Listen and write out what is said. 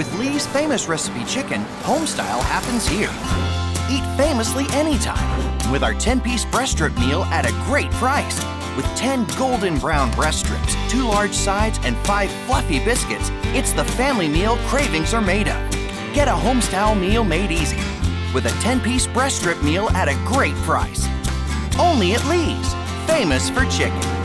With Lee's famous recipe chicken, homestyle happens here. Eat famously anytime with our 10 piece breast strip meal at a great price. With 10 golden brown breast strips, 2 large sides, and 5 fluffy biscuits, it's the family meal cravings are made of. Get a homestyle meal made easy with a 10 piece breast strip meal at a great price. Only at Lee's, famous for chicken.